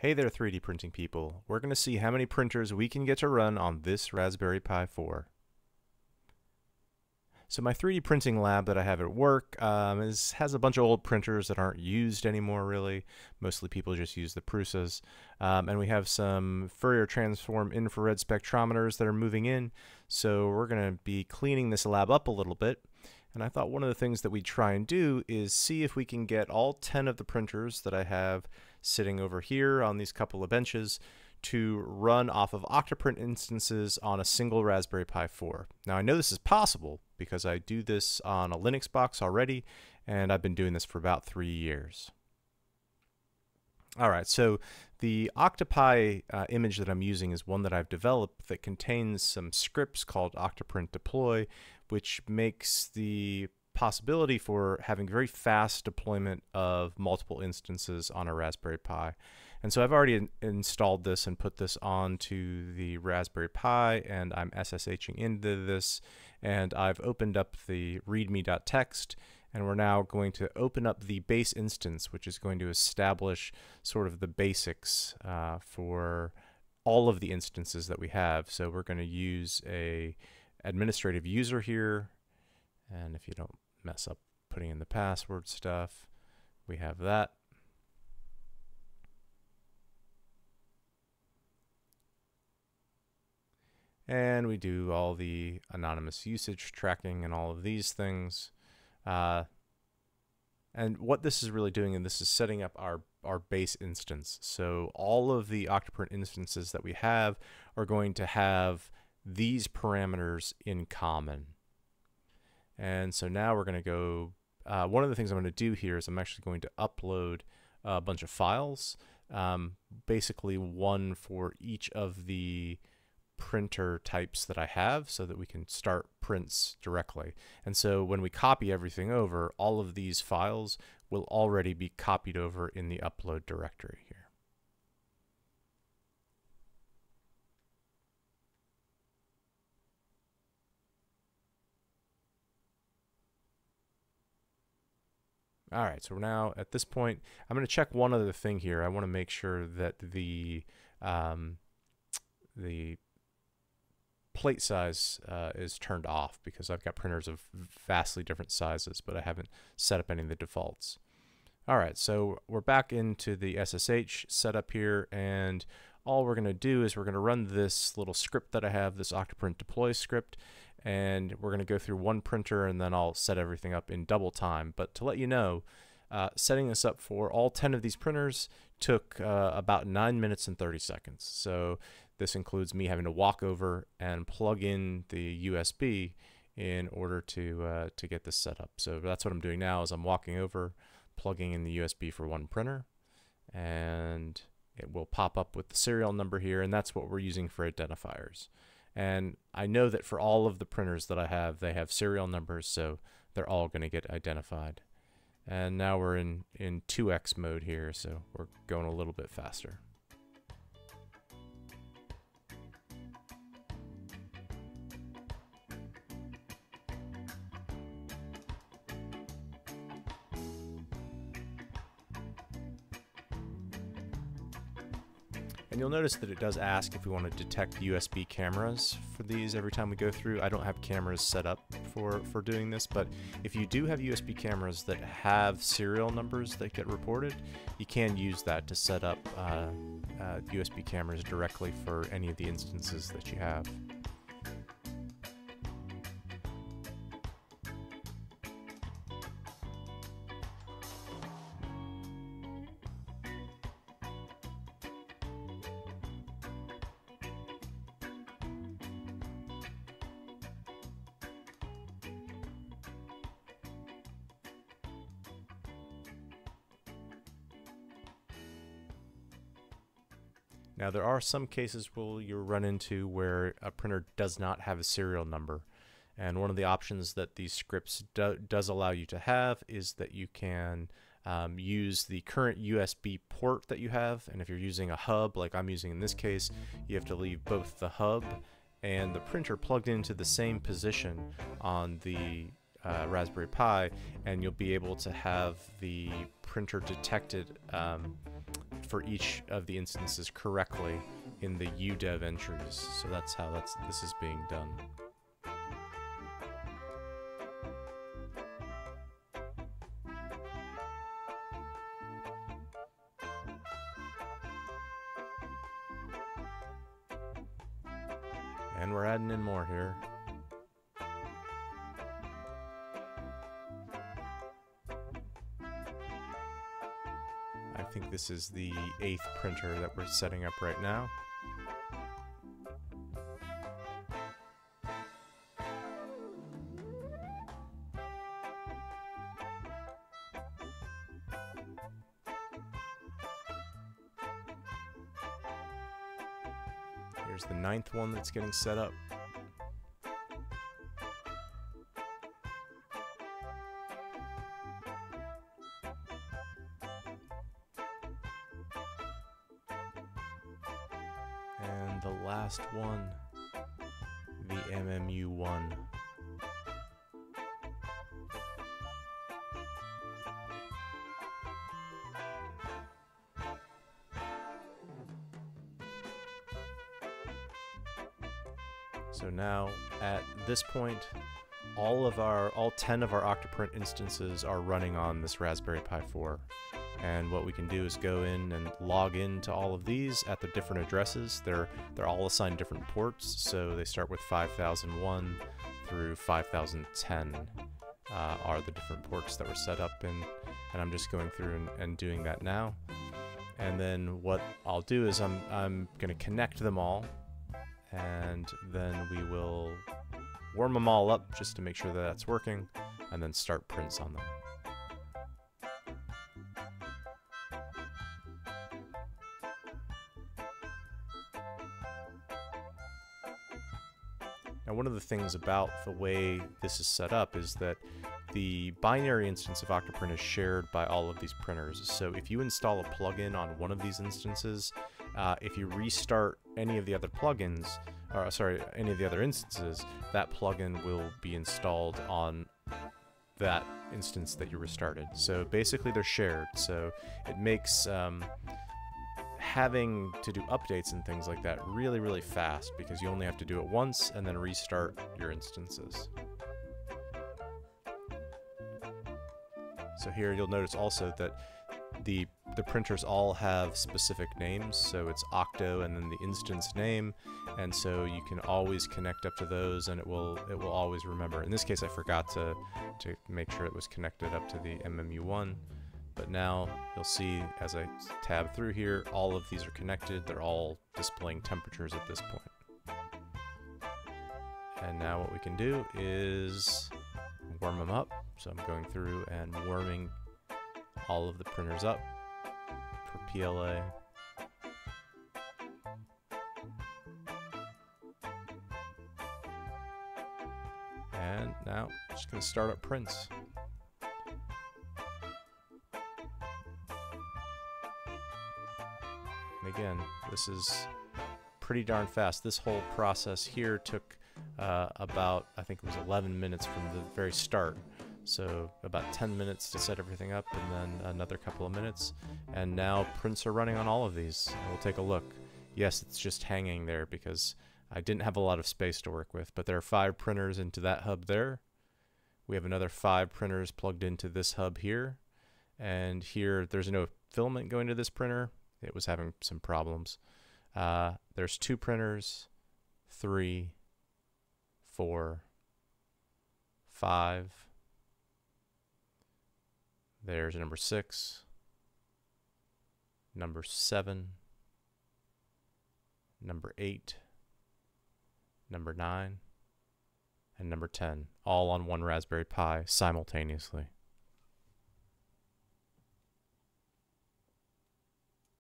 Hey there 3D printing people. We're going to see how many printers we can get to run on this Raspberry Pi 4. So my 3D printing lab that I have at work um, is, has a bunch of old printers that aren't used anymore really. Mostly people just use the Prusas. Um, and we have some Fourier transform infrared spectrometers that are moving in. So we're going to be cleaning this lab up a little bit. And I thought one of the things that we try and do is see if we can get all 10 of the printers that I have sitting over here on these couple of benches to run off of Octoprint instances on a single Raspberry Pi 4. Now I know this is possible because I do this on a Linux box already and I've been doing this for about three years. All right, so the Octopi uh, image that I'm using is one that I've developed that contains some scripts called Octoprint deploy, which makes the possibility for having very fast deployment of multiple instances on a Raspberry Pi. And so I've already in installed this and put this onto the Raspberry Pi and I'm SSHing into this and I've opened up the readme.txt and we're now going to open up the base instance which is going to establish sort of the basics uh, for all of the instances that we have. So we're going to use a administrative user here and if you don't mess up putting in the password stuff. We have that. And we do all the anonymous usage tracking and all of these things. Uh, and what this is really doing, and this is setting up our, our base instance. So all of the Octoprint instances that we have are going to have these parameters in common. And so now we're going to go, uh, one of the things I'm going to do here is I'm actually going to upload a bunch of files, um, basically one for each of the printer types that I have so that we can start prints directly. And so when we copy everything over, all of these files will already be copied over in the upload directory here. All right, so we're now at this point, I'm going to check one other thing here. I want to make sure that the um, the plate size uh, is turned off because I've got printers of vastly different sizes, but I haven't set up any of the defaults. All right, so we're back into the SSH setup here, and all we're going to do is we're going to run this little script that I have, this Octoprint deploy script, and we're going to go through one printer and then I'll set everything up in double time. But to let you know, uh, setting this up for all 10 of these printers took uh, about 9 minutes and 30 seconds. So this includes me having to walk over and plug in the USB in order to uh, to get this set up. So that's what I'm doing now is I'm walking over, plugging in the USB for one printer, and it will pop up with the serial number here, and that's what we're using for identifiers. And I know that for all of the printers that I have, they have serial numbers, so they're all going to get identified. And now we're in, in 2x mode here, so we're going a little bit faster. And you'll notice that it does ask if we want to detect USB cameras for these every time we go through. I don't have cameras set up for, for doing this, but if you do have USB cameras that have serial numbers that get reported, you can use that to set up uh, uh, USB cameras directly for any of the instances that you have. Now there are some cases where you run into where a printer does not have a serial number. And one of the options that these scripts do, does allow you to have is that you can um, use the current USB port that you have. And if you're using a hub, like I'm using in this case, you have to leave both the hub and the printer plugged into the same position on the uh, Raspberry Pi, and you'll be able to have the printer detected um, for each of the instances correctly in the udev entries. So that's how that's this is being done. And we're adding in more here. Think this is the eighth printer that we're setting up right now. Here's the ninth one that's getting set up. And the last one, the MMU1. So now at this point, all of our, all 10 of our Octoprint instances are running on this Raspberry Pi 4. And what we can do is go in and log into all of these at the different addresses. They're, they're all assigned different ports, so they start with 5001 through 5010 uh, are the different ports that were set up in, and I'm just going through and, and doing that now. And then what I'll do is I'm, I'm going to connect them all and then we will warm them all up just to make sure that that's working and then start prints on them. One of the things about the way this is set up is that the binary instance of Octoprint is shared by all of these printers. So if you install a plugin on one of these instances, uh, if you restart any of the other plugins, or sorry, any of the other instances, that plugin will be installed on that instance that you restarted. So basically they're shared, so it makes um, having to do updates and things like that really, really fast because you only have to do it once and then restart your instances. So here you'll notice also that the the printers all have specific names, so it's Octo and then the instance name, and so you can always connect up to those, and it will it will always remember. In this case, I forgot to to make sure it was connected up to the MMU1, but now you'll see as I tab through here, all of these are connected. They're all displaying temperatures at this point. And now what we can do is warm them up. So I'm going through and warming all of the printers up for PLA. And now, just going to start up prints. Again, this is pretty darn fast. This whole process here took uh, about, I think it was 11 minutes from the very start. So about 10 minutes to set everything up and then another couple of minutes. And now prints are running on all of these. We'll take a look. Yes, it's just hanging there because I didn't have a lot of space to work with, but there are five printers into that hub there. We have another five printers plugged into this hub here. And here, there's no filament going to this printer. It was having some problems. Uh, there's two printers, three, four, five. There's number six, number seven, number eight, number nine, and number 10, all on one Raspberry Pi simultaneously.